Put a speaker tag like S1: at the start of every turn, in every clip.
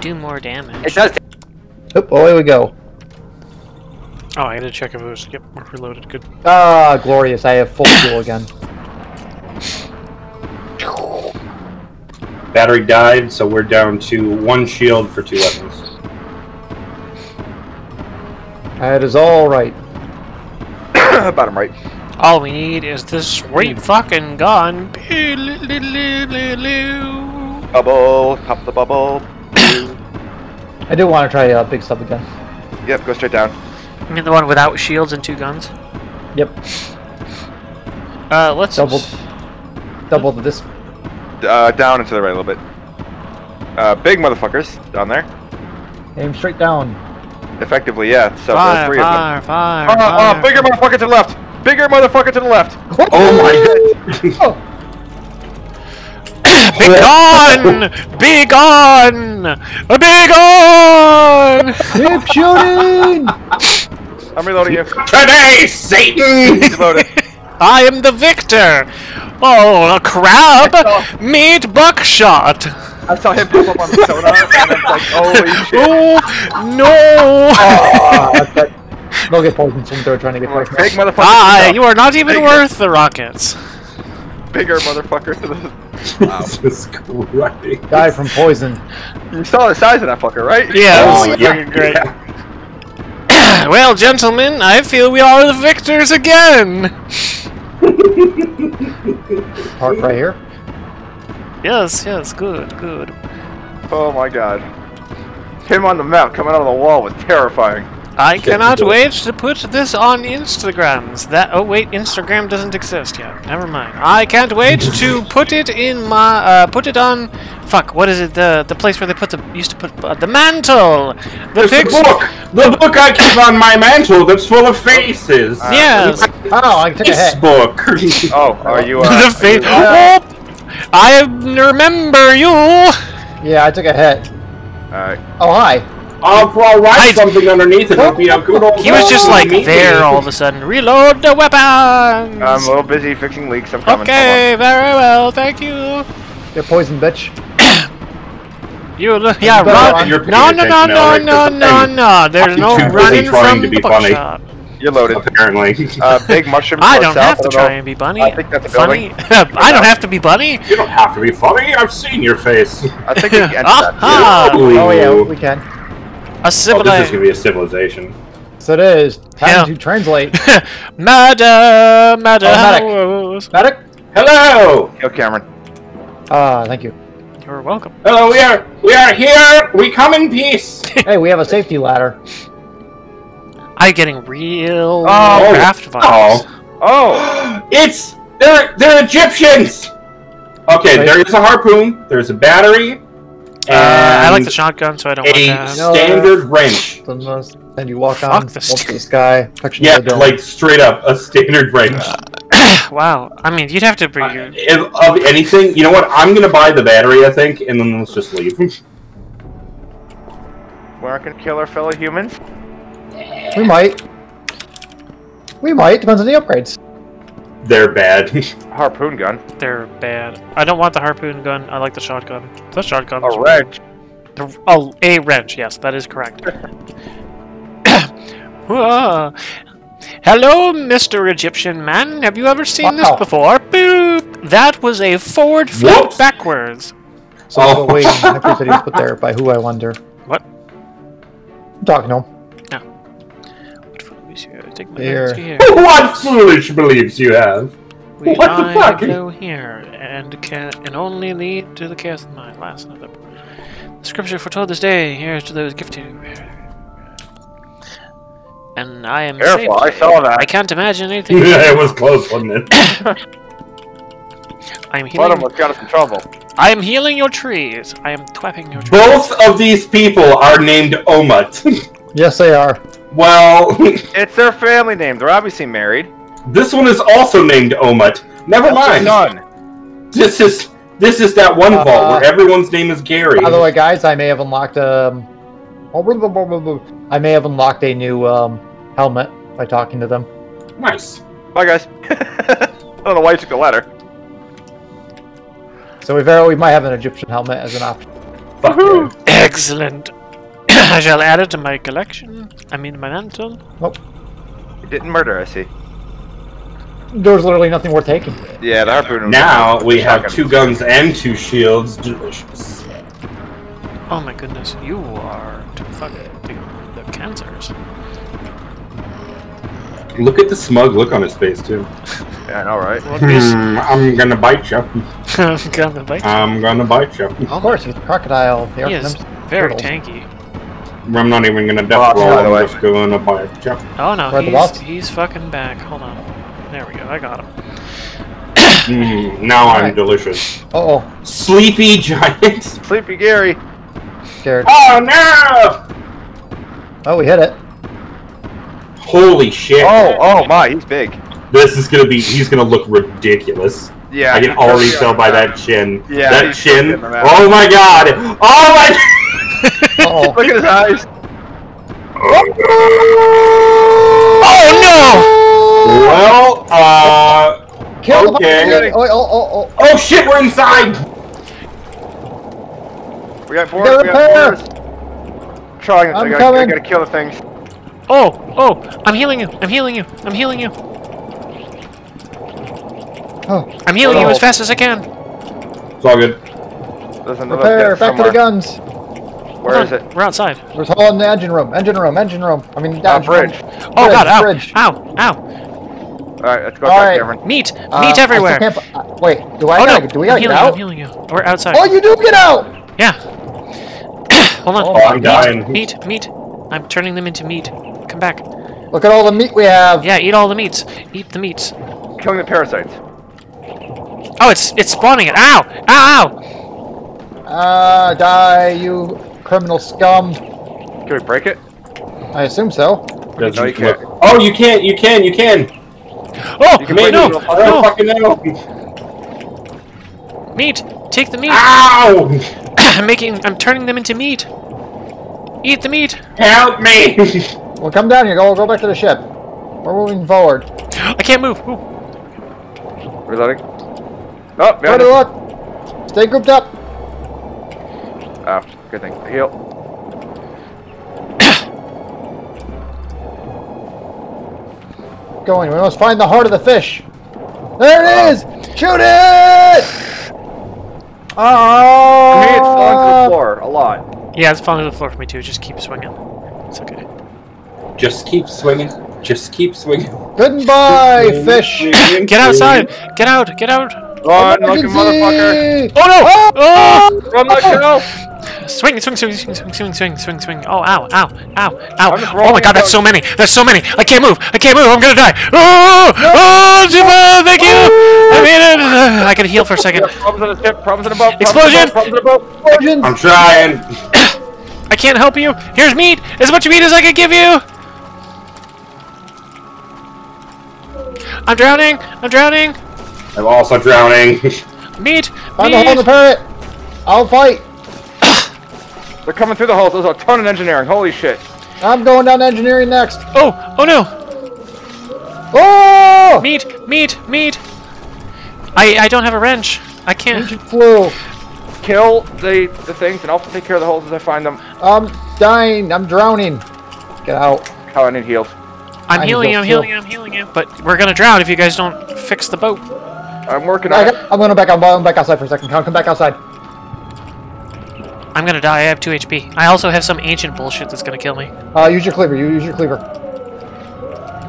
S1: do more damage.
S2: It does.
S3: Oop, away we go.
S1: Oh, I had to check if it was. Yep, we're reloaded. Good.
S3: Ah, glorious! I have full fuel again.
S4: Battery died, so we're down to one shield for two weapons.
S3: That is all right.
S2: Bottom right.
S1: All we need is this sweet fucking gun.
S2: Bubble. Pop the bubble.
S3: I do want to try uh, big stuff again.
S2: Yep, go straight down.
S1: You mean the one without shields and two guns?
S3: Yep,
S1: Uh, let's
S3: double, double this.
S2: Uh, down and to the right a little bit. Uh, big motherfuckers down there.
S3: Aim straight down.
S2: Effectively, yeah. So there's
S1: Fire,
S2: three of them.
S1: fire, fire,
S2: Oh, oh,
S1: fire.
S2: bigger motherfucker to the left. Bigger motherfucker to the left.
S4: Oh my
S3: Oh,
S1: Be gone! Be gone! Be gone!
S3: keep shooting!
S2: I'm reloading you.
S4: Today, Satan!
S2: Reloaded.
S1: I am the victor! Oh, a crab! Meat buckshot!
S2: I saw him pop up on the sonar, and it's like, holy shit.
S1: Oh, no!
S3: Ah, that- They'll get poisoned from they're trying to get
S2: Big
S3: poisoned.
S2: motherfucker.
S1: Ah, you are not even worth the rockets.
S2: Bigger motherfucker to the.
S4: Jesus Christ.
S3: Die from poison.
S2: You saw the size of that fucker, right?
S1: Yeah,
S4: Oh,
S1: it was
S4: yeah,
S1: fucking great.
S4: yeah.
S1: well, gentlemen, I feel we are the victors again!
S3: Park right here.
S1: Yes, yes, good, good.
S2: Oh my god. Him on the map coming out of the wall was terrifying.
S1: I cannot wait to put this on Instagrams. That oh wait, Instagram doesn't exist yet. Never mind. I can't wait to put it in my uh, put it on. Fuck, what is it? The the place where they put the used to put uh, the mantle. The
S4: There's the book! The book I keep on my mantle that's full of faces!
S1: Yes,
S3: Oh, I took a
S4: This
S3: hit.
S4: book!
S2: Oh, are you, uh...
S1: the face.
S2: uh,
S1: Oh, I remember you.
S3: Yeah, I took a hit.
S2: Alright.
S3: Oh, hi.
S4: I'll, I'll write
S1: I-
S4: something underneath it. It'll be a good old.
S1: He was just
S4: oh,
S1: like there
S4: me.
S1: all of a sudden. Reload the weapons.
S2: I'm a little busy fixing leaks. I'm coming.
S1: Okay, very well. Thank you.
S3: Get poisoned, bitch.
S1: You look, yeah,
S3: better
S1: run.
S3: run.
S4: You're
S1: No, no, no,
S4: attention
S1: no, no, no, no. There's no running from
S4: to be
S1: the
S4: funny.
S2: You're loaded.
S4: Apparently.
S2: Uh, big mushroom.
S1: I don't have to try and be bunny.
S2: I think that's a
S1: funny. I don't have to be bunny.
S4: you don't have to be funny. I've seen your face.
S2: I think we can enter.
S1: Ah,
S3: Oh, yeah, we can.
S1: A
S4: Oh, this is gonna be a civilization.
S3: So it is. Time
S1: Yeah.
S3: to translate.
S1: Madam, Madam.
S3: Oh, Medic.
S4: Hello.
S2: Yo, Cameron.
S3: Ah, thank you.
S1: You're welcome.
S4: Hello. We are. We are here. We come in peace.
S3: Hey, we have a safety ladder.
S1: I'm getting real
S4: Oh.
S1: craft vibes.
S4: Oh.
S2: Oh!
S4: It's they're they're Egyptians. Okay,
S3: Wait.
S4: there is a harpoon. There's a battery.
S1: Uh, I like the shotgun, so I don't want
S4: a
S1: that.
S3: No.
S4: standard wrench.
S3: Then those- then you walk
S1: Fuck
S3: on,
S1: the st-
S3: to the sky,
S4: Yeah,
S3: the
S4: like straight up a standard wrench.
S1: wow. I mean, you'd have to bring your.
S4: If, of anything, you know what? I'm gonna buy the battery, I think, and then let's just leave.
S2: We aren't gonna kill our fellow humans.
S3: we might. We might. Depends on the upgrades.
S4: They're bad.
S2: Harpoon gun.
S1: They're bad. I don't want the harpoon gun. I like the shotgun. The shotgun.
S2: A wrench.
S1: The, oh, a wrench. Yes, that is correct. Hello, Mr. Egyptian man. Have you ever seen this before? Boop. That was a forward flip
S4: Whoops.
S1: backwards.
S3: So
S4: Oh.
S3: wait, after that he's put there by who I wonder.
S1: What?
S3: I'm talking to him.
S1: What foolish you take my
S3: Here.
S1: next here.
S4: what foolish beliefs you have?
S1: We
S4: What the
S1: I
S4: fuck?
S1: go here and can and only lead to the cast of my last another. The scripture foretold this day. Here's to those gifted. And I am
S2: Careful,
S1: safe.
S2: I saw that.
S1: I can't imagine anything.
S4: yeah, it was close, wasn't it?
S1: I'm
S2: One
S1: healing.
S2: of us got us in trouble.
S1: I am healing your trees. I am twapping your trees.
S4: Both of these people are named Omut.
S3: Yes, they are.
S4: well,
S2: It's their family name. They're obviously married.
S4: this one is also named Omut. Never
S2: That's
S4: mind.
S2: son.
S4: This is this is that one
S3: Uh,
S4: vault where everyone's name is Gary.
S3: By the way, guys, I may have unlocked um. I may have unlocked a new um helmet by talking to them.
S4: Nice.
S2: Bye, guys. I don't know why you took the ladder.
S3: So we very we might have an Egyptian helmet as an option.
S4: Fuck yeah.
S1: Excellent. I shall add it to my collection. I mean, my mantle. Nope.
S2: You didn't murder, I see.
S3: There's literally nothing worth taking.
S2: Yeah, the harpoon. was-
S4: Now we have two guns and two shields. Delicious.
S1: Oh my goodness, you are to fuck the, the cancers.
S4: Look at the smug look on his face too.
S2: Yeah, I know, right?
S4: Hmm, I'm gonna bite you.
S1: I'm gonna bite you.
S4: I'm gonna bite you.
S3: Of course, he's a crocodile. The
S1: He is very
S3: turtles.
S1: tanky.
S4: I'm not even gonna
S2: Boss,
S4: death roll.
S2: by the way.
S4: I'm just gonna bite you.
S1: Oh no,
S3: Where'd
S1: he's, he's fucking back. Hold on. There we go, I got him.
S4: Mm, now I'm
S3: Alright.
S4: delicious.
S3: Uh oh,
S4: Sleepy giant.
S2: Sleepy Gary.
S3: scared.
S4: Oh no!
S3: Oh, we hit it.
S4: Holy shit!
S2: Oh, oh my, he's big.
S4: This is gonna be. He's gonna look ridiculous.
S2: Yeah,
S4: I can already tell by that chin.
S2: Yeah,
S4: that chin.
S2: totally on the map.
S4: Oh my god! Oh my.
S3: Uh oh.
S2: Look at his eyes.
S1: Oh no!
S4: well, uh.
S3: Kill
S4: Okay.
S3: oh, oh, oh, oh.
S4: Oh shit! We're inside.
S2: We got boars.
S3: Gotta
S2: We got
S3: repair.
S2: Trying. I
S3: I'm
S2: gotta, I
S3: coming.
S2: gotta kill the things.
S1: no! Oh, oh, I'm healing you. I'm healing you. I'm healing you.
S3: Oh,
S1: I'm healing you as fast as I can.
S4: It's all good.
S2: There's another
S3: repair.
S2: pit
S3: Back to the guns.
S2: Where
S1: Hold
S2: is
S1: on,
S2: it?
S1: We're outside.
S3: There's a hole in the engine room. Engine room. Engine room. I mean,
S2: Uh, bridge.
S3: Room.
S1: Oh god, ow,
S3: bridge.
S1: ow, ow.
S2: Alright, let's go
S3: All
S2: back,
S3: right.
S2: Cameron.
S1: Meat,
S3: Uh,
S1: meat
S3: I
S1: everywhere.
S3: still uh, wait, do I
S1: Oh
S3: gotta,
S1: no,
S3: do we
S1: I'm
S3: gotta get
S1: healing you, I'm healing you. We're outside.
S3: Oh, you do get out!
S1: Yeah. Hold on.
S3: Oh,
S4: I'm
S1: meat,
S4: dying.
S1: meat, meat. I'm turning them into meat. Come back.
S3: Look at all the meat we have.
S1: Yeah, eat all the meats. Eat the meats.
S2: Killing the parasites.
S1: Oh, it's it's spawning it. Ow! Ow! Ow!
S3: Ah, die, you criminal scum.
S2: Can we break it?
S3: I assume so.
S4: Does
S2: No,
S4: you
S2: you can't.
S4: Oh, you can't. You can. You can.
S1: Oh
S2: You can
S4: Maybe.
S2: break
S1: no!
S2: it.
S4: I don't
S1: No!
S4: fucking know.
S1: Meat! Take the meat!
S4: Ow!
S1: I'm making. I'm turning them into meat. Eat the meat.
S4: Help me!
S3: Well, come down here. Go, go back to the ship. We're moving forward.
S1: I can't move. Ooh.
S2: Reloading. Oh,
S3: Try
S2: behind
S3: look. Stay grouped up.
S2: Oh, good thing. Heal.
S3: Going. We must find the heart of the fish. There it is. Shoot it! Oh!
S2: For me, it's falling to the ah! floor a lot.
S1: Yeah, it's falling to the floor for me too. Just keep swinging. It's okay.
S4: Just keep swinging. Just keep swinging.
S3: Goodbye, fish.
S1: Get outside! Get out! Get out!
S2: Run, like a motherfucker.
S1: Oh no! Oh! Ah!
S2: Run like hell. Ah!
S1: Swing! Swing! Swing! Swing! Swing! Swing! Swing! Swing! Swing! Oh! Ow! Ow! Ow! Ow! Oh my God! That's so many! That's so many! I can't move! I can't move! I'm gonna die! Oh! Oh! Shiva! Thank you! I made it! Uh, I can heal for a second.
S2: Problems on the ship, problems in the boat. problems
S1: Explosion!
S2: in the boat, Problems in the boat.
S3: Explosions!
S4: I'm trying.
S1: I can't help you. Here's meat. As much meat as I can give you. I'm drowning. I'm drowning.
S4: I'm also drowning.
S1: Meat.
S3: Find the hole in the parrot. I'll fight.
S2: They're coming through the holes. There's a ton of engineering. Holy shit.
S3: I'm going down to engineering next.
S1: Oh! Oh no!
S3: Oh!
S1: Meat. Meat. Meat. I I don't have a wrench. I can't.
S3: Engine flew.
S2: Kill the, the things, and I'll take care of the holes as I find them.
S3: I'm dying. I'm drowning. Get out.
S2: How I need heals.
S1: I'm
S3: I
S1: healing you. I'm
S3: don't
S1: healing you. I'm healing you. But we're gonna drown if you guys don't fix the boat.
S2: I'm working
S3: I
S2: on it.
S3: got, I'm going back. I'm going back outside for a second. Come, come back outside.
S1: I'm gonna die. I have two HP. I also have some ancient bullshit that's gonna kill me.
S3: Uh, use your cleaver. You use your cleaver.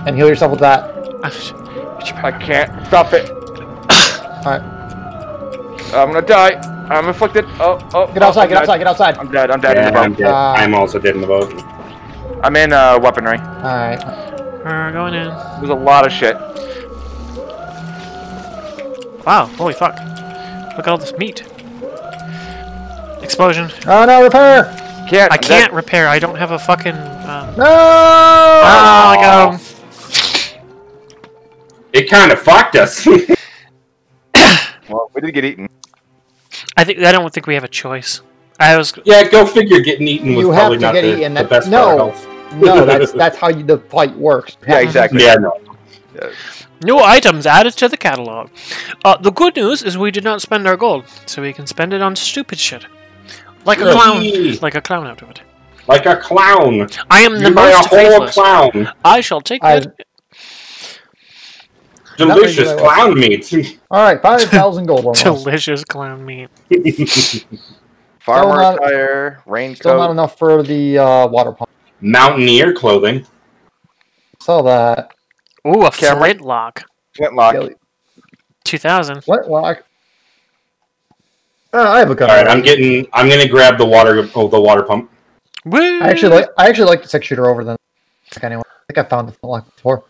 S3: And heal yourself with that.
S2: I can't stop it.
S3: Alright.
S2: I'm gonna die. I'm afflicted. Oh, oh.
S3: Get
S2: oh,
S3: outside.
S2: I'm
S3: Get
S2: dead.
S3: outside. Get outside.
S2: I'm dead. I'm dead
S4: Yeah,
S2: in the
S4: I'm
S2: boat.
S4: dead.
S3: Uh,
S4: I'm also dead in the boat.
S2: I'm in uh, weaponry.
S3: Alright.
S1: We're going in.
S2: There's a lot of shit.
S1: Wow. Holy fuck. Look at all this meat. Explosion.
S3: Oh no, repair!
S2: Can't.
S1: I can't
S2: dead.
S1: repair. I don't have a fucking. Um...
S3: No!
S1: Oh, I got him.
S4: It kind of fucked us.
S2: Well, we did get eaten.
S1: I think I don't think we have a choice. I was.
S4: yeah, go figure. Getting eaten was
S3: You have
S4: probably
S3: to
S4: not
S3: get
S4: the,
S3: eaten.
S4: the
S3: That-
S4: best
S3: no.
S4: for our.
S3: No, that's that's how you, the fight works.
S2: Yeah, exactly.
S4: Yeah, no.
S1: New items added to the catalog. Uh, the good news is we did not spend our gold, so we can spend it on stupid shit. Like a
S4: Really?
S1: clown. Like a clown out of it.
S4: Like a clown.
S1: I am the
S4: You're my
S1: most
S4: whole
S1: faithless.
S4: clown.
S1: I shall take
S3: I-
S1: that.
S4: Delicious
S3: That was-
S4: clown meat.
S3: All right, five thousand gold. Almost.
S1: Delicious clown meat.
S2: Farmer
S3: not-
S2: attire,
S3: Still not enough for the uh, water pump.
S4: Mountaineer clothing.
S3: Saw that.
S1: Ooh, a
S2: Camera.
S1: flintlock.
S2: Flintlock.
S3: Gilly-
S1: 2000.
S3: What? Uh, I have a gun.
S4: All right, I'm getting. I'm gonna grab the water. Oh, the water pump.
S3: I actually like. I actually like the six shooter over than anyway. I think I found the lock before.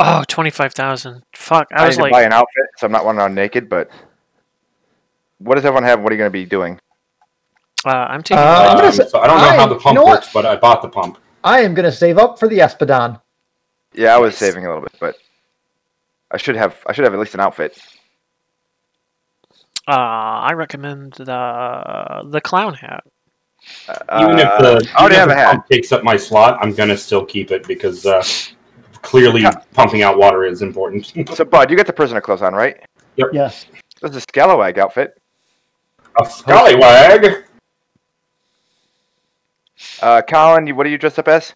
S1: Oh, 25,000. Fuck. I,
S2: I
S1: was
S2: need
S1: like, to
S2: buy an outfit, so I'm not running around naked, but what does everyone have? What are you going to be doing?
S1: Uh, I'm taking.
S3: Uh, I'm
S4: so I don't know
S3: I,
S4: how
S3: the
S4: pump
S3: you know
S4: works, what? but I bought the pump.
S3: I am going to save up for the Espadon.
S2: Yeah, I was saving a little bit, but I should have. I should have at least an outfit.
S1: uh, I recommend the the clown hat.
S4: Even if
S2: Uh,
S4: the,
S2: I already
S4: even if
S2: have
S4: the
S2: a hat.
S4: pump takes up my slot, I'm gonna still keep it because uh, clearly
S2: Yeah.
S4: pumping out water is important.
S2: So, Bud, you got the prisoner clothes on, right? Yep.
S3: Yes.
S2: This is a scalawag outfit.
S4: a scallywag.
S2: Uh, Colin, what are you dressed up as?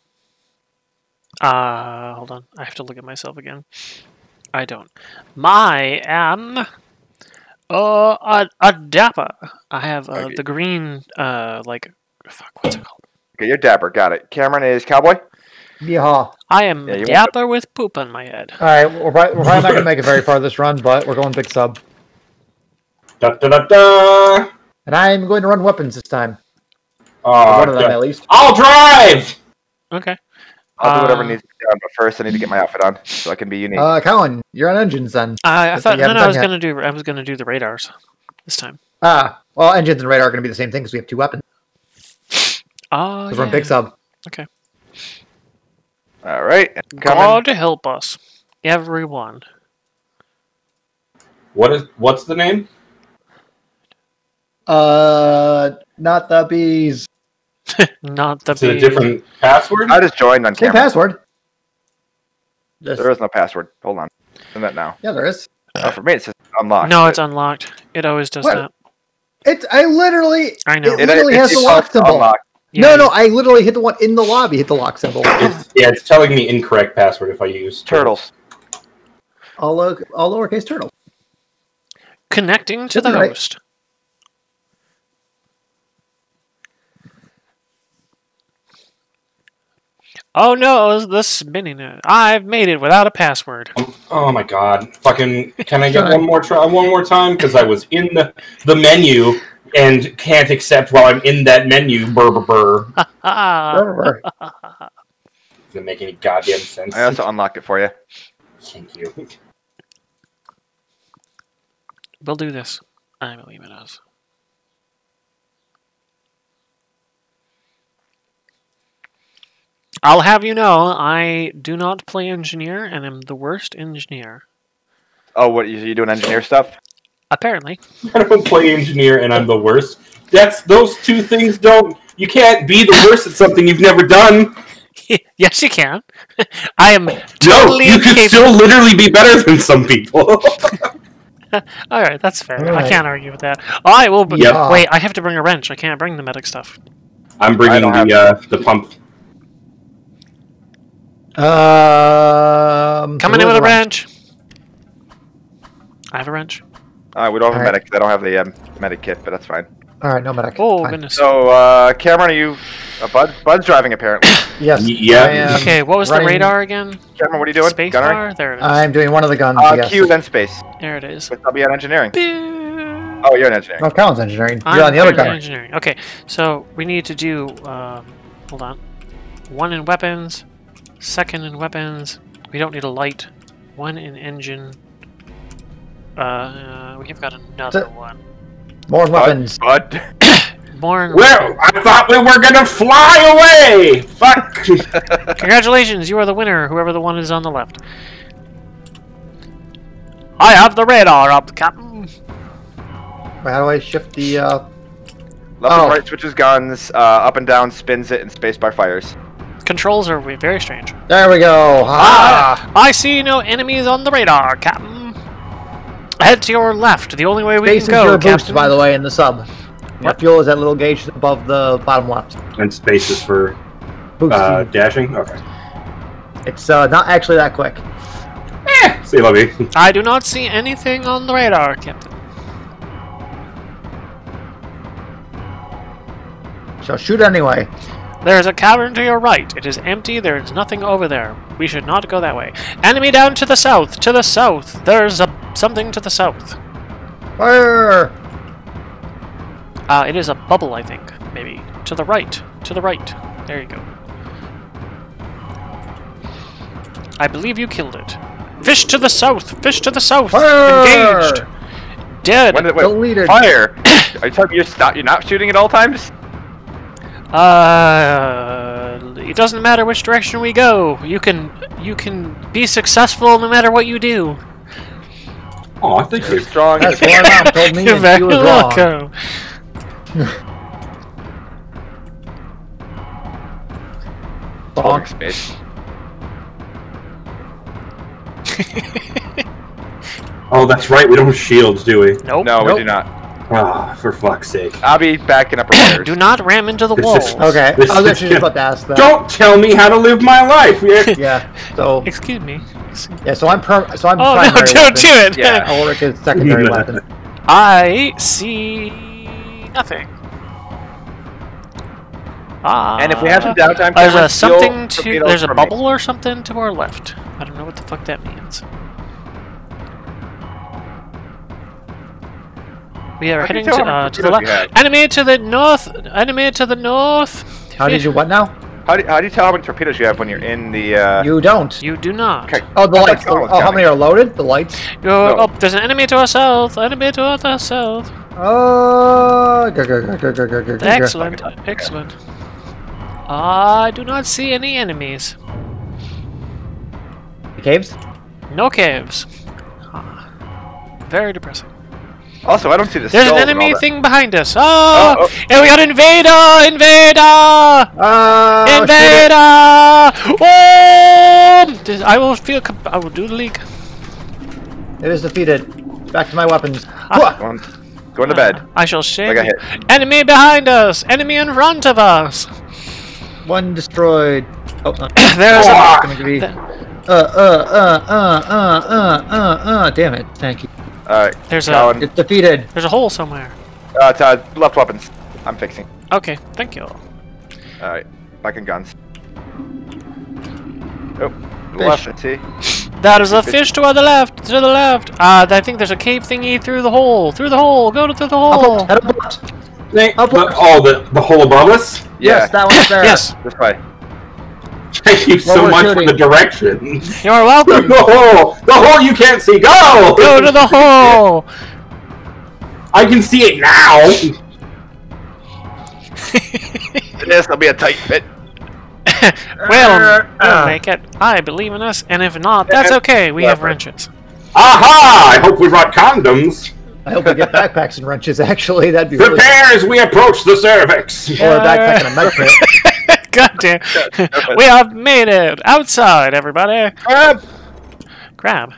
S1: Uh, hold on. I have to look at myself again. I don't. My am uh a, a dapper. I have uh,
S2: Okay.
S1: the green uh like fuck what's it called?
S2: Okay, you're dapper. Got it. Cameron is cowboy.
S3: Yeehaw.
S1: I am
S2: Yeah,
S1: dapper with poop on my head.
S3: All right, we're probably, we're probably not gonna make it very far this run, but we're going big sub,
S4: Da da da da.
S3: and I'm going to run weapons this time.
S4: Uh,
S3: one of them
S4: da-
S3: at least.
S4: I'll drive.
S1: Okay.
S2: I'll do whatever
S1: Uh,
S2: needs to be done, but first I need to get my outfit on so I can be unique.
S3: Uh, Colin, you're on engines then.
S1: I, I
S3: That's
S1: thought no, no, I was
S3: yet.
S1: gonna do I was gonna do the radars this time.
S3: Ah, well, engines and radar are gonna be the same thing because we have two weapons.
S1: Oh,
S3: We're on big sub. Okay.
S2: All right, coming.
S1: God help us, everyone.
S4: What is? What's the name?
S3: Uh, not the bees.
S1: Not the
S4: Is it a different password?
S2: I just joined on
S3: Same
S2: camera.
S3: password. Just,
S2: There is no password. Hold on. Send that now.
S3: yeah, there is.
S2: Oh, for me, it says unlocked.
S1: No, it's unlocked. It always does
S3: What?
S1: that.
S3: It's. I literally.
S1: I know.
S3: It
S2: it,
S3: literally
S2: it,
S3: has the lock symbol.
S2: unlocked.
S3: No,
S1: Yeah,
S3: no, I literally hit the one in the lobby. Hit the lock symbol.
S4: It's, yeah, it's telling me incorrect password if I use
S2: Turtles.
S3: all, lo- all lowercase turtle.
S1: Connecting to the
S3: Right.
S1: host. Oh no, the spinning. I've made it without a password.
S4: Oh my god! Fucking! Can I get one more try? One more time? Because I was in the the menu and can't accept while I'm in that menu. Burr burr burr.
S1: Ah,
S3: Brr,
S4: Doesn't make any goddamn sense.
S2: I also unlocked it for you.
S4: Thank you.
S1: we'll do this. I believe in us. I'll have you know, I do not play engineer and am the worst engineer.
S2: Oh, what you, you doing engineer stuff?
S1: Apparently.
S4: I don't play engineer and I'm the worst. That's those two things don't. You can't be the worst at something you've never done.
S1: yes, you can. I am
S4: No, you could
S1: incapable.
S4: still literally be better than some people.
S1: All right, that's fair. I can't argue with that. I will.
S4: Yep.
S1: Wait, I have to bring a wrench. I can't bring the medic stuff.
S4: I'm bringing the uh, the pump.
S3: Um,
S1: Coming in with a
S3: the wrench?
S1: wrench. I have a wrench.
S2: Uh, we don't have a
S3: Alright.
S2: medic. I don't have the um, medic kit, but that's fine.
S3: All right, no medic.
S1: Oh
S3: Fine.
S1: goodness.
S2: So, uh, Cameron, are you? Uh, Bud, Bud's driving apparently.
S3: Yes.
S4: Yeah.
S1: Okay, what was the radar again?
S2: Cameron, what are you doing?
S1: Space
S2: Gunnery?
S1: bar. There it is.
S3: I'm doing one of the guns.
S2: Uh,
S3: yes.
S2: Q then space.
S1: there it is.
S2: But I'll be on engineering.
S1: Pew.
S2: Oh, you're in engineering.
S3: No, Colin's engineering. You're
S1: I'm
S3: on the other
S1: in
S3: gunner.
S1: engineering. Okay, so we need to do. Um, hold on. One in weapons. Second in weapons. We don't need a light. One in engine. Uh, we have got another
S3: Th-
S1: one.
S3: More
S2: Bud,
S3: weapons.
S2: but
S1: More
S4: Well, I thought we were gonna fly away. Fuck.
S1: Congratulations, you are the winner, whoever the one is on the left. I have the radar up, Captain.
S3: How do I shift the? Uh...
S2: Left
S3: Oh.
S2: and right switches guns. Uh, up and down spins it, and spacebar fires.
S1: Controls are very strange.
S3: There we go. Ah.
S1: I see no enemies on the radar, Captain. Head to your left. The only way we
S3: Space
S1: can
S3: is
S1: go,
S3: your boost, by the way, in the sub. Your
S1: What?
S3: fuel is that little gauge above the bottom left.
S4: And spaces for uh, dashing. Okay.
S3: it's uh, not actually that quick. Eh.
S4: See, Lovey.
S1: I do not see anything on the radar, Captain.
S3: So shoot anyway.
S1: There is a cavern to your right. It is empty. There is nothing over there. We should not go that way. Enemy down to the south. To the south. There's a something to the south.
S3: Fire!
S1: Uh, it is a bubble, I think. Maybe. To the right. To the right. There you go. I believe you killed it. Fish to the south. Fish to the south.
S3: Fire!
S1: Engaged. Dead.
S2: When did, wait,
S3: Deleted.
S2: fire! Are you telling me you're, stop, you're not shooting at all times?
S1: Uh, it doesn't matter which direction we go. You can you can be successful no matter what you do.
S4: Oh, I think
S2: You're strong.
S3: That's what my mom told me,
S1: You're
S3: and
S1: very
S3: she wrong.
S1: welcome.
S2: Holding
S3: Bonk.
S4: Oh, that's right. We don't have shields, do we?
S1: Nope.
S2: No, we do not.
S4: Ah, for fuck's sake.
S2: I'll be backing up repairs.
S1: Do not ram into the
S4: This
S1: wall.
S4: is-
S3: Okay,
S4: This
S3: I was actually just about to ask that.
S4: Don't tell me how to live my life. Yeah.
S3: Yeah. So
S1: Excuse me.
S3: Yeah. So I'm per. So I'm
S1: Oh no! Don't
S3: weapon.
S1: do it.
S2: Yeah.
S3: Ulrich is secondary weapon.
S1: I see nothing. Ah.
S2: And if we have some downtime,
S1: there's a something to.
S2: torpedoes
S1: There's a
S2: from me.
S1: bubble or something to our left. I don't know what the fuck that means. We are
S2: How
S1: heading to, uh, to the left. Enemy to the north! Enemy to the north!
S3: How did you what now?
S2: How do, how do you tell how many torpedoes you have when you're in the, uh...
S3: You don't.
S1: You do not.
S2: Okay.
S3: Oh, the
S2: oh,
S3: lights. Oh, how many are loaded? The lights?
S2: No.
S1: Oh, there's an enemy to our south. Enemy to our south.
S3: Oh,
S1: Excellent. Excellent. I do not see any enemies.
S3: The caves?
S1: No caves. Huh. Very depressing.
S2: Also, I don't see the
S1: There's an
S2: skulls and all
S1: enemy
S2: that.
S1: thing behind us. Oh!
S2: Oh, oh.
S1: And we got invader! Invader!
S3: Oh, shoot it.
S1: invader! Oh! This- I will feel. com- I will do the leak.
S3: It is defeated. Back to my weapons.
S1: Ah.
S2: Go on, go into bed.
S1: I shall shave.
S2: I got
S1: you. Enemy behind us! Enemy in front of us!
S3: One destroyed. Oh, uh,
S1: There's a.
S4: Ah!
S3: going to be. Uh, uh, uh, uh, uh, uh, uh, uh. Damn it! Thank you.
S2: All right.
S1: There's a.
S2: Colin,
S3: It's defeated.
S1: There's a hole somewhere.
S2: uh, it's, uh, left weapons. I'm fixing.
S1: Okay, thank you.
S2: All right. Back in guns. Oh,
S3: Fish.
S2: left. Let's see.
S1: That is a fish to the left. To the left. Uh, I think there's a cave thingy through the hole. Through the hole. Go to through the hole.
S3: Up, head up, up. Up, up.
S4: oh, the the hole above us.
S2: Yeah.
S3: Yes, that one's there.
S1: Yes.
S2: This way.
S4: Thank you so much
S3: shooting.
S4: for the directions.
S1: You're welcome.
S4: the hole, the hole you can't see. Go.
S1: Go to the hole.
S4: I can see it now.
S2: This will be a tight fit.
S1: well, we'll
S3: Uh.
S1: make it. I believe in us, and if not, that's okay. We have wrenches.
S4: Aha! I hope we brought condoms.
S3: I hope we get backpacks and wrenches. Actually, that'd be really.
S4: Prepare as we approach the cervix.
S3: Or a backpack and a med kit.
S1: God damn. we have made it outside, everybody.
S2: Crab.
S1: Crab.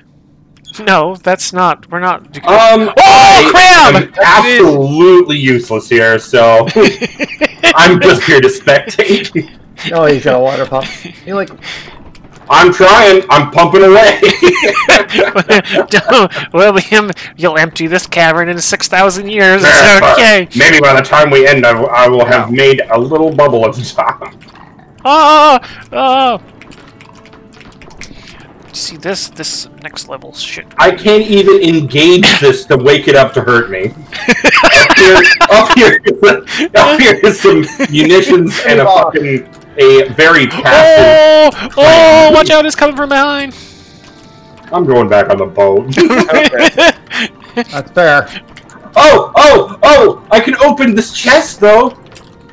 S1: No, that's not. We're not.
S4: Um,
S1: Oh,
S4: I
S1: crab!
S4: am absolutely useless here, so I'm just here to spectate.
S3: Oh, he's got a water pump. You like?
S4: I'm trying. I'm pumping away.
S1: Don't, William, you'll empty this cavern in 6,000 years. It's okay.
S4: Maybe by the time we end, I, will- I will have made a little bubble at the top.
S1: Oh, oh. See this this next level shit.
S4: I can't even engage this to wake it up to hurt me. up here, up here, up here is some munitions and a fucking a very passive.
S1: Oh, oh! Watch out! It's coming from behind.
S4: I'm going back on the boat.
S3: That's fair.
S4: oh, oh, oh! I can open this chest though.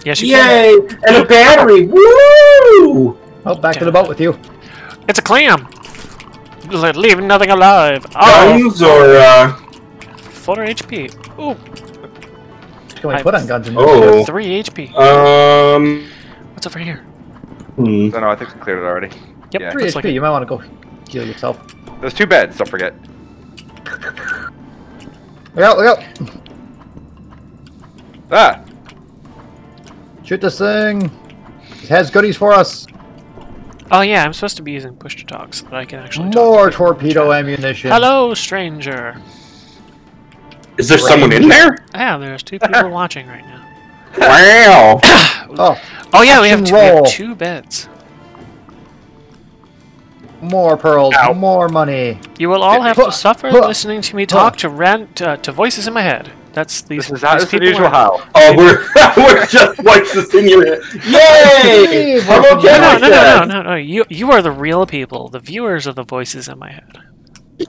S1: yes, you can.
S4: Yay! And a battery. Woo!
S3: Oh, back to the boat with you.
S1: It's a clam. Le- Leaving nothing alive. Oh,
S4: Guns or uh?
S1: four HP. Ooh,
S3: Can we
S1: I-
S3: put on guns in this?
S4: Oh.
S1: three HP.
S4: Um.
S1: What's over here?
S4: Hmm.
S2: No, no, I think we cleared it already.
S1: Yep.
S2: Yeah.
S3: Three
S1: looks
S3: HP.
S1: like
S3: you might want to go heal yourself.
S2: There's two beds. Don't forget.
S3: Look out, look out!
S2: Ah!
S3: Shoot this thing! It has goodies for us!
S1: Oh yeah, I'm supposed to be using push to talk so that I can actually talk.
S3: More torpedo ammunition.
S1: Hello, stranger.
S4: Is there someone in there?
S1: Yeah, there's two people watching right now.
S4: Wow.
S3: Oh,
S1: Oh yeah, we have, two,
S3: Action
S1: we have two beds.
S3: more pearls,
S2: Ow.
S3: more money.
S1: You will all have to suffer listening to me talk to rant uh, to voices in my head. That's these.
S2: This is how
S1: these
S2: the
S1: people
S2: usual
S1: are-
S2: how.
S4: Oh, we're we're just voices in your head. Yay!
S3: Hey,
S4: I'm okay
S1: No,
S4: with
S1: no, no, no, no, no. You you are the real people. The viewers of the voices in my head.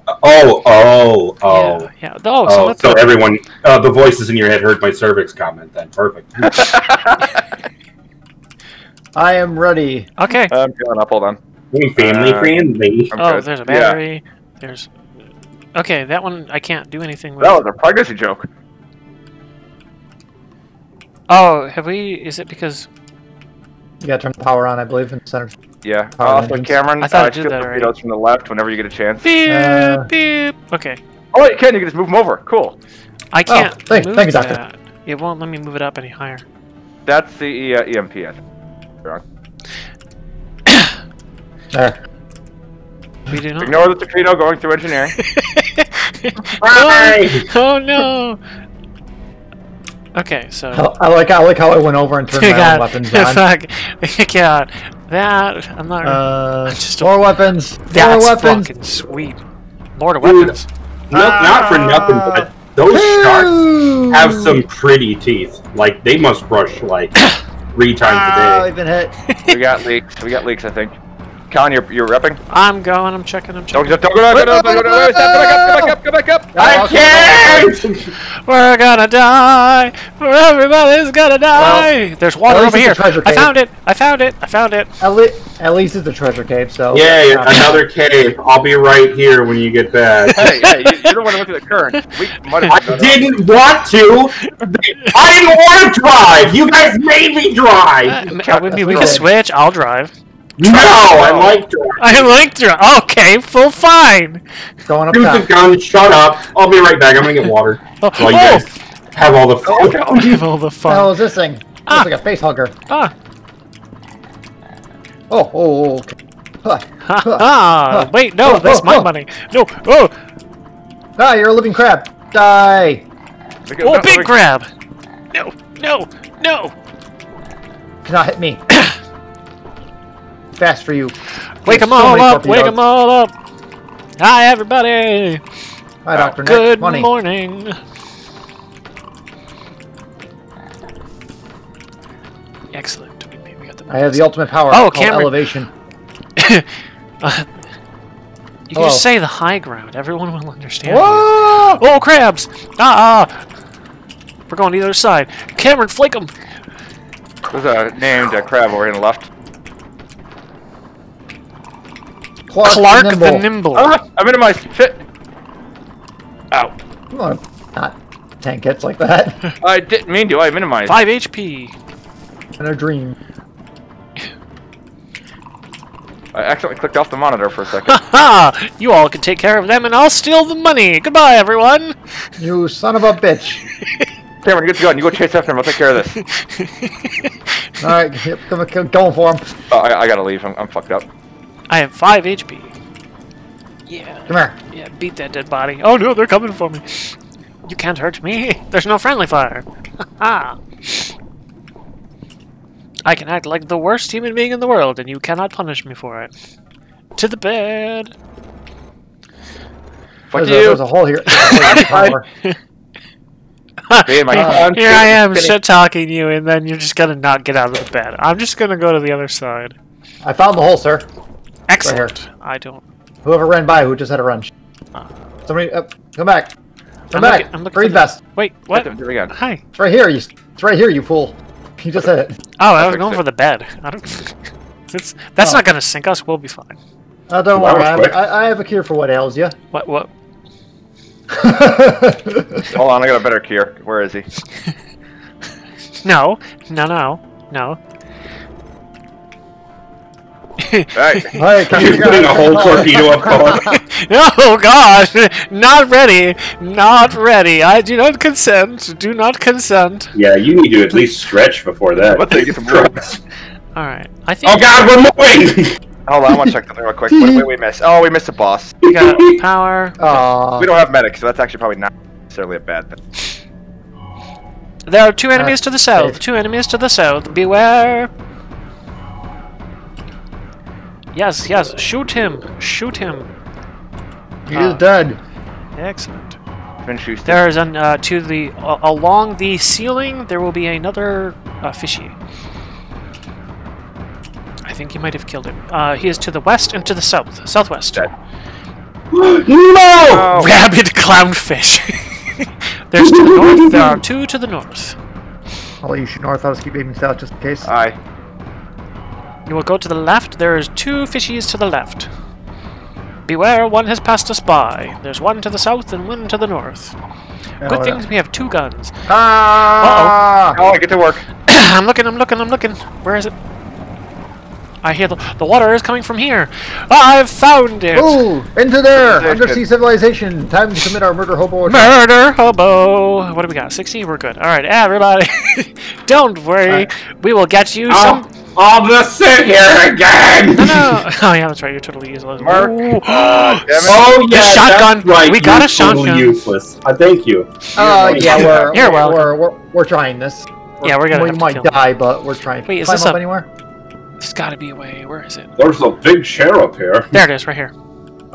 S4: Oh, oh, oh.
S1: Yeah, yeah. Oh, so
S4: Oh,
S1: let's
S4: so everyone, uh, the voices in your head heard my cervix comment then. Perfect.
S3: I am ready.
S1: okay.
S2: I'm going up, hold on.
S4: Being family
S2: Uh,
S4: friendly.
S2: I'm
S1: Oh,
S2: good.
S1: there's a
S2: Yeah.
S1: battery. There's. Okay, that one I can't do anything with.
S2: That was a pregnancy joke.
S1: Oh, have we? Is it because?
S3: You gotta turn the power on, I believe, in the center.
S2: Yeah.
S3: Power
S2: also,
S3: engines.
S2: Cameron,
S1: I thought
S2: uh,
S1: I did
S2: shoot
S1: that
S2: the
S1: already.
S2: torpedoes from the left whenever you get a chance.
S1: Beep,
S3: Uh,
S1: beep. Okay,
S2: Oh, you can. You can just move them over. Cool.
S1: I can't
S3: Oh, thank-
S1: move
S3: thank you, Doctor.
S1: that. It won't let me move it up any higher.
S2: That's the e, uh, EMP. I think. Wrong.
S3: There.
S1: We do not.
S2: Ignore the torpedo going through engineering.
S4: Bye!
S1: oh no. Okay, so.
S3: I like I like how I went over and turned my own
S1: God,
S3: weapons on.
S1: fuck. God, that I'm not.
S3: Uh,
S1: Just-
S3: more weapons.
S1: that's
S3: more weapons.
S1: fucking sweet. Lord of
S4: Dude.
S1: weapons.
S4: No, not for nothing, but those sharks have some pretty teeth. Like, they must brush, like, three times
S3: Ah,
S4: a
S3: we've been hit.
S2: we got leaks. We got leaks. I think. Colin, you're you're repping.
S1: I'm going. I'm checking. I'm
S2: Don't
S1: checking.
S2: don't go back. Don't go back. Go back up. Go back up. Go back up.
S4: I can't!
S1: We're gonna die. Everybody's gonna die. There's water over here.
S3: a treasure
S1: I found it. I found it. I found it.
S3: At, le- at least it's a treasure cave, so.
S4: Yay, another cave. I'll be right here when you get back.
S2: Hey, hey, you, you're the one who went through the current. We might
S4: I didn't want to. I didn't want to drive. You guys made me drive.
S1: Uh, we, we can switch. I'll drive.
S4: No, I like driving.
S1: I like drive. Okay, full fine.
S3: Going up
S4: Shoot
S3: top.
S4: the gun. Shut up. I'll be right back. I'm gonna get water.
S1: Oh,
S4: While you guys have all the fun.
S1: oh, have all the
S3: What the hell
S1: fun.
S3: is this thing?
S1: Ah.
S3: Looks like a face hugger.
S1: Ah,
S3: Oh, oh, oh, okay. Huh.
S1: ha,
S3: Huh. Huh.
S1: Wait, no,
S3: Huh,
S1: that's
S3: huh,
S1: my
S3: huh.
S1: money. No. Oh,
S3: Ah, you're a living crab. Die.
S1: oh, big crab. No, no, no.
S3: Cannot hit me. Fast for you.
S1: Wake them
S3: so
S1: all up. Wake
S3: torpedoes.
S1: them all up. Hi, everybody.
S3: Hi, Dr. Nick.
S1: Good
S3: Money.
S1: morning. Excellent. We, we got the
S3: I have the ultimate power.
S1: Oh,
S3: called
S1: Cameron.
S3: Elevation.
S1: Uh, you can
S3: Hello.
S1: just say the high ground. Everyone will understand. you.
S3: Whoa!
S1: Oh, crabs! Ah, ah! We're going to the other side. Cameron, flake them.
S2: There's a named uh, crab over here on the left.
S3: Clark,
S1: Clark
S3: Nimble.
S1: the Nimble.
S2: Ah, I minimized. Shit. Ow.
S3: Come on, not tank hits like that.
S2: I didn't mean to. I minimized.
S1: 5 HP.
S3: In a dream.
S2: I accidentally clicked off the monitor for a second.
S1: Ha! You all can take care of them, and I'll steal the money. Goodbye, everyone.
S3: You son of a bitch.
S2: Cameron, you get to go. You go chase after him. I'll take care of this.
S3: All right, yep, come, come, going for him.
S2: Oh, I, I gotta leave. I'm, I'm fucked up.
S1: I have 5 HP. Yeah.
S3: Come here.
S1: Yeah, beat that dead body. Oh no, they're coming for me. You can't hurt me. There's no friendly fire. Ha! I can act like the worst human being in the world, and you cannot punish me for it. To the bed.
S2: Fuck
S3: There's,
S2: you.
S3: a, there's a hole here. A hole in the power.
S2: Hey, my
S3: Uh,
S2: phone.
S1: Here I am,
S2: Spinning.
S1: shit talking you, and then you're just gonna not get out of the bed. I'm just gonna go to the other side.
S3: I found the hole, sir.
S1: Excellent. I don't.
S3: Whoever ran by, who just had a run.
S1: Uh.
S3: Somebody, uh, come back. Come
S1: I'm
S3: back.
S1: looking- I'm looking
S3: Green
S1: for the-
S3: vest.
S1: Wait,
S2: What?
S1: what?
S2: we go.
S1: Hi.
S3: It's right here. You, it's right here, you fool. You just said it.
S1: Oh, I was going for the bed. I don't. It's, that's
S3: Oh.
S1: not gonna sink us. We'll be fine.
S3: Oh, don't
S4: That
S3: worry. I have,
S4: quick.
S3: I, I have a cure for what ails you.
S1: What? What?
S2: Hold on, I got a better cure. Where is he?
S1: No, no, no, no.
S2: Right.
S3: Alright, come
S4: You're putting a whole torpedo up Colin.
S1: oh gosh, not ready, not ready. I do not consent. Do not consent.
S4: Yeah, you need to at least stretch before that.
S2: Let's take some rocks.
S1: All right, I think
S4: Oh god, we're moving!
S2: Hold on, I want to check something real quick. What did we miss? Oh, we missed a boss.
S1: we got power.
S3: Aw.
S2: We don't have medics, so that's actually probably not necessarily a bad thing.
S1: There are two enemies
S3: Uh,
S1: to the south. Two enemies to the south. Beware. Yes, yes. Shoot him. Shoot him.
S3: He is dead.
S1: Excellent.
S2: Finn Schuster.
S1: There is an uh, to the uh, along the ceiling. There will be another uh, fishy. I think you might have killed him. Uh, he is to the west and to the south, southwest.
S2: Dead.
S4: no!
S2: Oh,
S1: Rabid clownfish. There's to the north. There are two to the north.
S3: I'll let you shoot north. I'll just keep aiming south just in case.
S2: aye.
S1: You will go to the left. There's two fishies to the left. Beware, one has passed us by. There's one to the south and one to the north.
S3: Oh,
S1: Good
S3: yeah.
S1: thing we have two guns.
S3: Ah!
S2: Oh, I get to work.
S1: I'm looking, I'm looking, I'm looking. Where is it? I hear the, the water is coming from here. I've found it!
S3: Ooh! Into there! Undersea civilization! Time to commit our murder hobo attack.
S1: Murder hobo! What do we got? 60? We're good. Alright, everybody. Don't worry.
S3: Alright.
S1: We will get you
S4: I'll,
S1: some.
S4: I'll just sit here again!
S1: No, no. Oh, yeah, that's right. You're totally useless.
S2: Mark. Uh.
S4: Oh yeah,
S1: shotgun.
S4: Right.
S1: We got
S4: you're
S1: a shotgun.
S4: Totally useless. Uh, thank you.
S3: Uh, yeah, we're,
S1: You're
S3: we're,
S1: welcome.
S3: we're, we're, we're trying this.
S1: Yeah, we're gonna
S3: We
S1: have to
S3: might
S1: kill him.
S3: die, but we're trying.
S1: Wait, is
S3: Climb
S1: this
S3: up
S1: a-
S3: anywhere?
S1: There's gotta be a way. Where is it?
S4: There's a big chair up here.
S1: There it is, right here.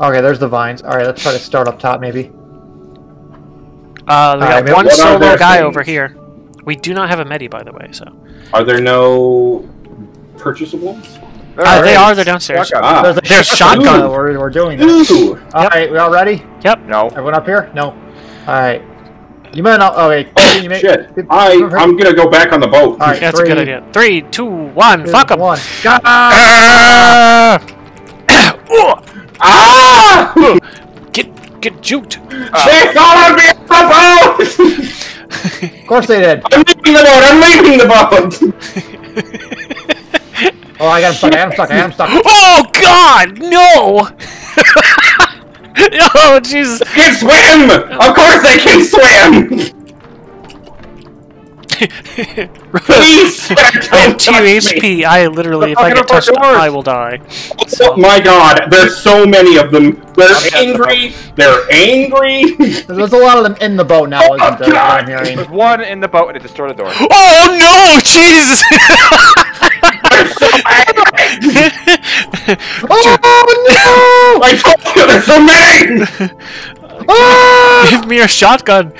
S3: Okay, there's the vines. Alright, let's try to start up top, maybe.
S1: Uh, we
S3: Alright,
S1: got one solo guy
S4: things?
S1: over here. We do not have a medi, by the way, so.
S4: Are there no purchasables?
S2: There
S1: Uh, they are, they're downstairs.
S2: Shotgun.
S4: Ah.
S3: There's a
S1: There's
S3: shotgun.
S1: shotgun.
S3: We're, we're doing that.
S4: Ooh.
S3: Alright, we all ready? Yep.
S2: No.
S3: Everyone up here? No. Alright. You might not. Oh, wait. You may,
S4: Shit. I, I'm gonna go back on the boat.
S3: Alright,
S1: That's
S3: three,
S1: a good idea. Three, two, one. Fuck them.
S3: One. Got
S1: Ah!
S4: Ah!
S1: Get, get juked.
S4: They followed me on the boat!
S3: Of course they did.
S4: I'm leaving the boat! I'm leaving the boat!
S3: Oh, I got him stuck. I am stuck. I am stuck.
S1: Oh God, no! oh Jesus!
S4: Can swim! Of course they can swim! Please!
S1: I have
S4: Don't
S1: two
S4: touch me.
S1: HP. I literally, if I
S2: Fucking
S1: get touched,
S2: doors.
S1: I will die.
S4: Oh my god, there's so many of them. They're angry. They're angry.
S3: There's a lot of them in the boat now, isn't there? What I'm
S4: God.
S3: hearing.
S2: There's one in the boat and it destroyed the door.
S1: Oh no, Jesus!
S4: They're so angry.
S3: Oh
S4: I told you there's so many.
S3: no! Ah!
S1: Give me a shotgun.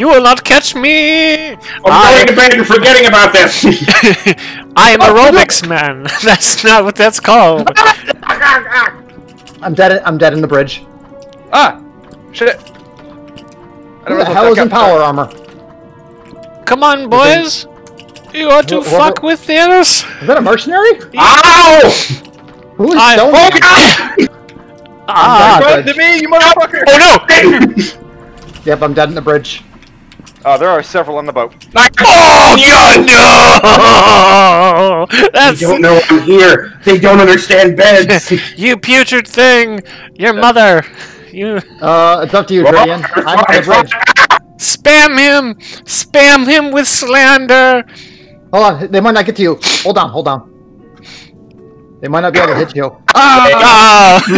S1: You will not catch me.
S4: I'm going to bed and forgetting about this.
S1: I am aerobics man. That's not what that's called.
S3: I'm dead. I'm dead in the bridge.
S2: Ah! Shit! I
S3: Who the
S2: if
S3: hell is in power
S2: up.
S3: armor?
S1: Come on, boys. You want to
S3: Wh-
S1: fuck with Thanos?
S3: Is that a mercenary?
S4: Ow!
S3: Who is
S1: I-
S3: Stone?
S4: Oh!
S1: Ah!
S2: Run to me, you motherfucker!
S1: Oh no!
S3: Yep, I'm dead in the bridge.
S2: Oh, there are several on the boat.
S1: Oh God, no!
S4: They
S1: That's
S4: don't know I'm here. They don't understand beds.
S1: you putrid thing. Your mother. You
S3: Uh, it's up to you, Julian. I'm on the bridge.
S1: spam him. Spam him with slander.
S3: Hold on, they might not get to you. Hold on, hold on. They might not be able to hit you.
S1: Ah!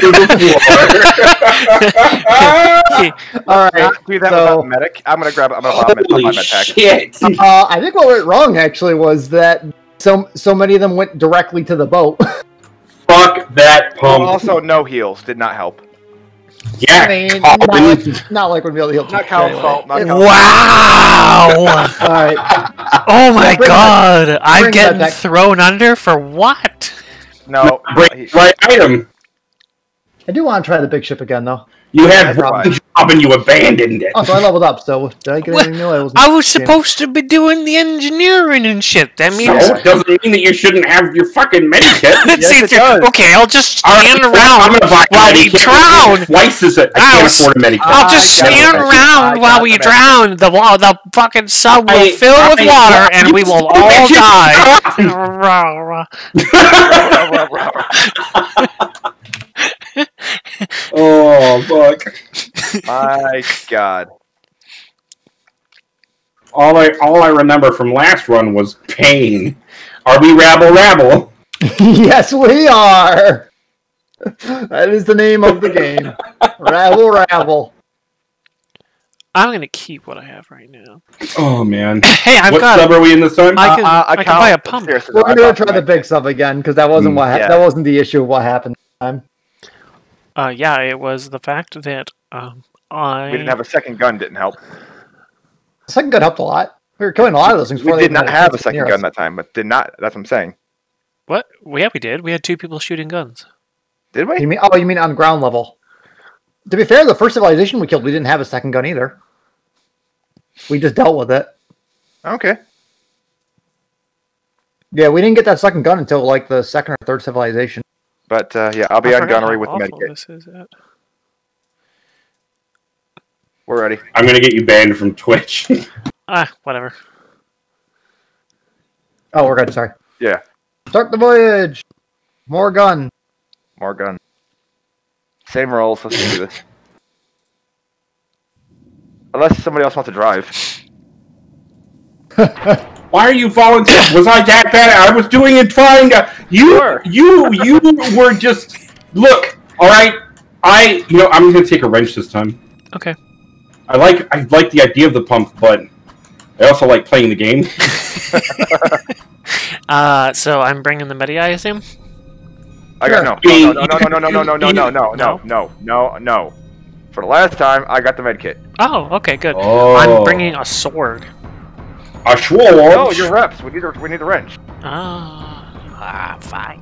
S3: All right.
S2: Do that
S3: so,
S2: without medic. I'm gonna grab. I'm gonna buy med- I'll buy med pack.
S4: shit!
S3: uh, I think what went wrong actually was that so so many of them went directly to the boat.
S4: Fuck that pump.
S2: Also, no heals did not help.
S4: yeah,
S3: I mean, not like, not like we'd be able to heal.
S2: Not Cal's fault. Not Cal's
S1: wow!
S3: All right.
S1: Oh my
S3: Yeah, bring
S1: God! I'm getting thrown under for what?
S2: No.
S4: Bring
S2: he-
S4: the right item.
S3: I do want to try the big ship again, though.
S4: You had
S3: That's
S4: one
S2: right.
S4: job and you abandoned it.
S3: Oh, so I leveled up. So did I get
S1: What?
S3: anything new? I was.
S1: I was supposed to be doing the engineering and shit. That
S4: So
S1: means.
S4: it doesn't mean that you shouldn't have your fucking medikit.
S2: Yes,
S1: See,
S2: it does.
S1: okay, I'll just
S4: All right,
S1: stand
S4: I'm
S1: around
S4: gonna buy a
S1: while we drown.
S4: Twice as it. I
S1: I'll
S4: can't afford a medikit.
S1: I'll just
S2: got
S1: stand around while we
S2: it.
S1: drown. The wa- the fucking sub will
S4: I-
S1: fill with
S4: I-
S1: water, and we will
S4: son of a
S1: all die.
S4: oh fuck!
S2: My God.
S4: All I all I remember from last run was pain. Are we rabble rabble?
S3: yes, we are. That is the name of the game. Rabble, rabble.
S1: I'm gonna keep what I have right now.
S4: Oh man!
S1: Hey, I've
S4: what
S1: got.
S4: sub are we in this time?
S1: I can,
S2: Uh, uh,
S1: I can
S2: count
S1: buy a pump.
S2: upstairs to
S3: We're gonna try
S2: the
S3: the big sub again because that wasn't
S4: Mm,
S3: what ha-
S2: yeah.
S3: that wasn't the issue of what happened. this Time.
S1: Uh, yeah, it was the fact that um, I.
S2: We didn't have a second gun. Didn't help.
S3: The Second gun helped a lot. We were killing a lot of those things.
S2: We
S3: before they
S2: did
S3: even
S2: not have a second gun
S3: us.
S2: that time, but did not. That's what I'm saying.
S1: What? Well, yeah, we did. We had two people shooting guns.
S2: Did we?
S3: You mean? Oh, you mean on ground level? To be fair, the first civilization we killed, we didn't have a second gun either. We just dealt with it.
S2: Okay.
S3: Yeah, we didn't get that second gun until like the second or third civilization.
S2: But uh, yeah, I'll be
S1: I
S2: on gunnery with the
S1: awful. This is at.
S2: We're ready.
S4: I'm gonna get you banned from Twitch.
S1: Ah, whatever.
S3: Oh, we're good. Sorry.
S2: Yeah.
S3: Start the voyage. More gun.
S2: More gun. Same rolls. Let's do this. Unless somebody else wants to drive.
S4: Why are you volunteering? Was I that bad? I was doing it trying to. You,
S2: Sure.
S4: you, you were just. Look, all right. I, you know, I'm gonna take a wrench this time.
S1: Okay.
S4: I like, I like the idea of the pump, but I also like playing the game.
S1: Uh, so I'm bringing the medi, I assume.
S2: I got no.
S4: Sure.
S2: No, no, no, no, no, no, no, no, no, no, no, no, no, no. For the last time, I got the med kit.
S1: Oh, okay, good.
S4: Oh,
S1: I'm bringing a sword.
S4: A sword.
S2: No, you're reps. We need a, we need a wrench.
S1: Ah, ah, fine.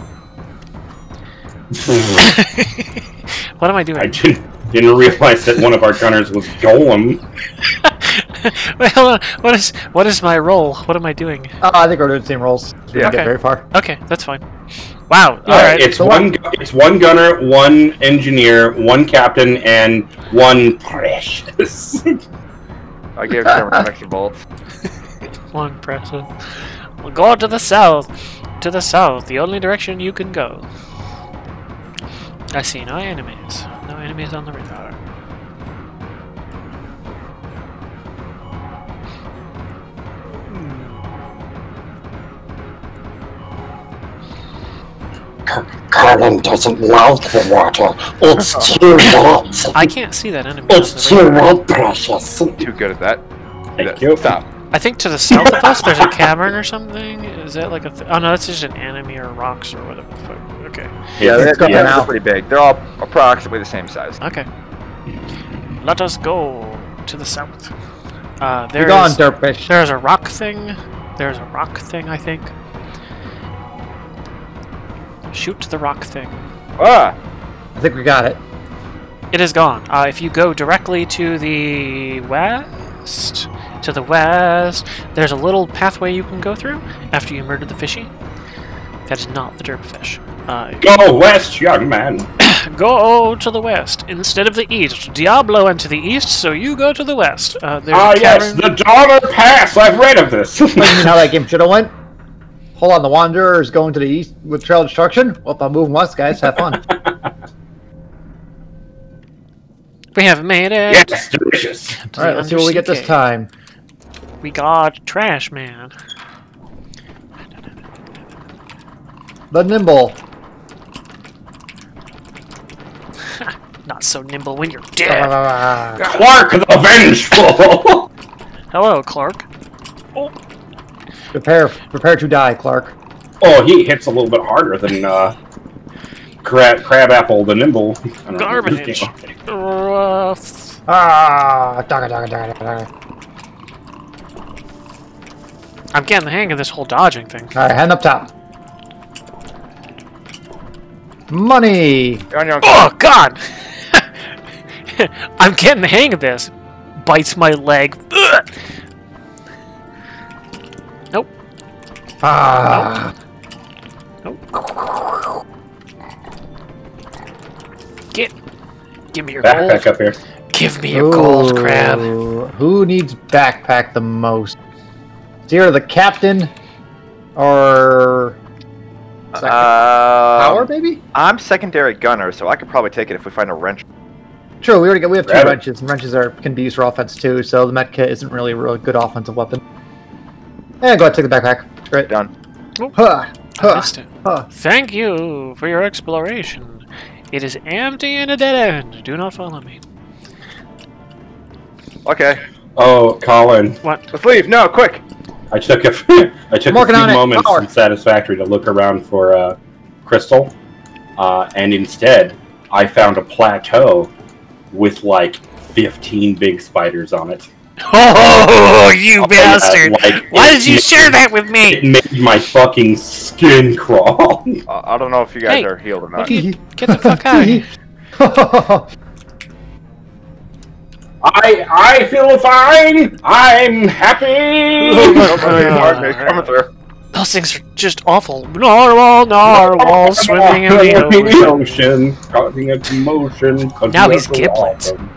S1: what am I
S4: I
S1: doing?
S4: didn't, didn't realize that one of our gunners was Gollum.
S1: Wait, hold on. What is what is my role? What am I doing?
S3: Uh, I think we're doing the same rolls. We didn't
S1: Okay.
S3: get very far.
S1: Okay, that's fine. Wow. All
S4: Uh,
S1: right.
S4: It's
S3: so
S4: one. gu- It's one gunner, one engineer, one captain, and one precious.
S2: I gave Cameron some extra bullets.
S1: One person. We'll go to the south. To the south, the only direction you can go. I see no enemies. No enemies on the radar.
S5: Colin doesn't like the water. It's too wet.
S1: I can't see that enemy. on
S5: It's
S1: the
S5: too
S1: radar.
S5: wet, precious.
S2: Too good at that.
S4: Thank you.
S2: Stop.
S1: I think to the south of us, there's a cavern or something. Is that like a? Th- oh no, that's just an enemy or rocks or whatever. the fuck. Okay.
S2: Yeah, they're,
S3: go
S2: yeah,
S3: now.
S2: pretty big. They're all approximately the same size.
S1: Okay. Let us go to the south. Uh,
S3: Be
S1: there's
S3: gone, derpfish.
S1: there's a rock thing. There's a rock thing, I think. Shoot the rock thing.
S2: Ah!
S3: I think we got it.
S1: It is gone. Uh, if you go directly to the west, to the west, there's a little pathway you can go through after you murder the fishy. That is not the derpfish. Uh,
S4: Go west, young man.
S1: go to the west instead of the east. Diablo went to the east, so you go to the west. Uh, there's
S4: Ah,
S1: a
S4: yes, the Donner Pass. I've read of this.
S3: You mean how that game should have went? Hold on, the Wanderer is going to the east with Trail of Destruction. Well, if I'm moving west, guys. Have fun.
S1: We have made it.
S4: yes, delicious.
S1: to
S3: All
S1: the
S3: right, let's see what we get this time.
S1: We got Trash Man.
S3: The Nimble.
S1: Not so nimble when you're dead.
S3: Ah,
S4: Clark the Vengeful.
S1: Hello, Clark.
S3: prepare, prepare to die, Clark.
S4: oh, he hits a little bit harder than uh, crab, Crabapple the Nimble. I don't know.
S1: Garbage.
S4: Okay.
S1: Rough.
S3: Ah.
S1: I'm getting the hang of this whole dodging thing.
S3: All right, hand up top. Money.
S2: You're on your own.
S1: Oh God! I'm getting the hang of this. Bites my leg. Ugh. Nope.
S3: Ah.
S1: Get. Give me your gold.
S4: Backpack up here.
S1: Give me your gold, crab.
S3: Who needs backpack the most? It's either the captain or second
S2: Uh,
S3: power, maybe.
S2: I'm secondary gunner, so I could probably take it if we find a wrench.
S3: True, we already got we have two
S4: Grab it.
S3: wrenches, and wrenches are can be used for offense too. So the medkit isn't really a real good offensive weapon. Yeah, go ahead, take the backpack. Great.
S2: Done.
S3: Huh,
S1: I
S3: huh, huh.
S1: Thank you for your exploration. It is empty and a dead end. Do not follow me.
S2: Okay,
S4: Oh, Colin,
S1: What?
S2: let's leave. No, quick.
S4: I took a I took a few moments
S3: Power.
S4: in Satisfactory to look around for uh, Crystal, uh, and instead I found a plateau with like 15 big spiders on it.
S1: Oh, you bastard!
S4: yeah, like,
S1: Why did you
S4: made-
S1: share that with me?
S4: It made my fucking skin crawl.
S2: Uh, I don't know if you guys
S1: Hey,
S2: are healed or not.
S1: Get the fuck out of here.
S4: I I feel fine. I'm happy.
S2: Coming through.
S1: Those things are just awful. Narwhal, narwhal, swimming in the ocean.
S4: ocean, causing a commotion.
S1: Now he's
S4: continental
S1: Giblet.
S4: autumn.